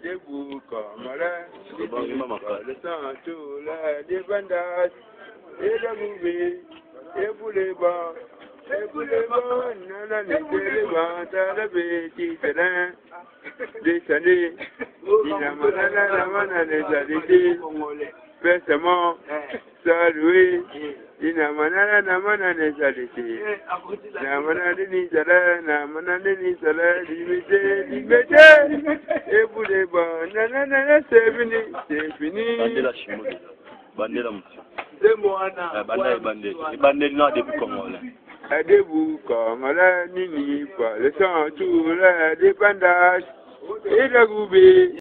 Debuka mara, Alisan tula, Debanda, Edagube, Ebuleba, Ebuleba, Nana Nikeleba, Talabe, Titana, Desane, Inamanana, Namana, Desadidi, Pesamo, Salwe, namanana namanana ezali te eh, namanani nizala namanani nizala libete libete ebuleba eh, eh, nananana sebini sebini bandela mutu bandela bandela bandela na debu kongola adebu kongola nini pa le sang tout la dépendance et la goubée